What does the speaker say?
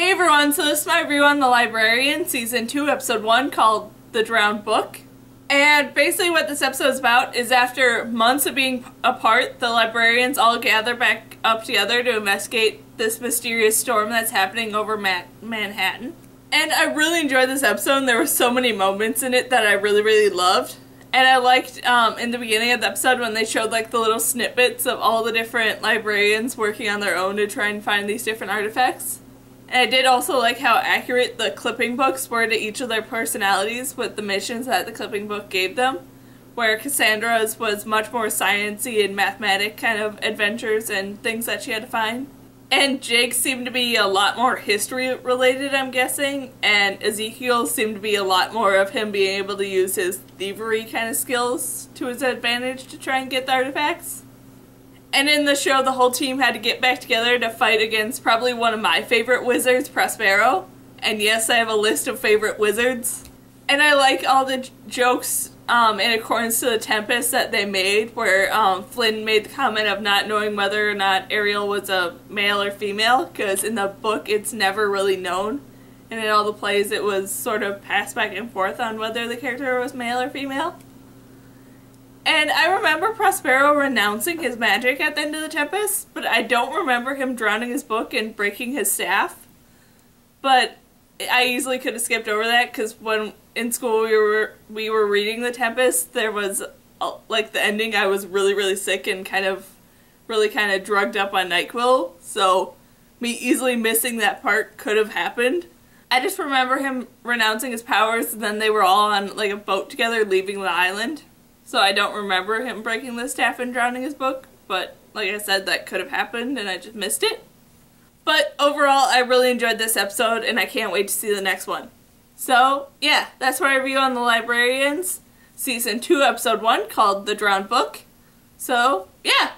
Hey everyone, so this is my review on The Librarian, Season 2, Episode 1, called The Drowned Book. And basically what this episode is about is after months of being apart, the librarians all gather back up together to investigate this mysterious storm that's happening over Ma Manhattan. And I really enjoyed this episode, and there were so many moments in it that I really, really loved. And I liked um, in the beginning of the episode when they showed like the little snippets of all the different librarians working on their own to try and find these different artifacts. And I did also like how accurate the clipping books were to each of their personalities with the missions that the clipping book gave them. Where Cassandra's was much more sciency and mathematic kind of adventures and things that she had to find. And Jake seemed to be a lot more history related, I'm guessing, and Ezekiel seemed to be a lot more of him being able to use his thievery kind of skills to his advantage to try and get the artifacts. And in the show, the whole team had to get back together to fight against probably one of my favorite wizards, Prospero. And yes, I have a list of favorite wizards. And I like all the jokes um, in accordance to the Tempest that they made, where um, Flynn made the comment of not knowing whether or not Ariel was a male or female, because in the book it's never really known. And in all the plays, it was sort of passed back and forth on whether the character was male or female. And I remember Prospero renouncing his magic at the end of the Tempest, but I don't remember him drowning his book and breaking his staff. But I easily could have skipped over that because when in school we were we were reading the Tempest, there was uh, like the ending. I was really really sick and kind of really kind of drugged up on Nyquil, so me easily missing that part could have happened. I just remember him renouncing his powers, and then they were all on like a boat together, leaving the island. So I don't remember him breaking the staff and drowning his book, but like I said, that could have happened and I just missed it. But overall, I really enjoyed this episode and I can't wait to see the next one. So, yeah, that's my review on The Librarians, Season 2, Episode 1, called The Drowned Book. So, yeah!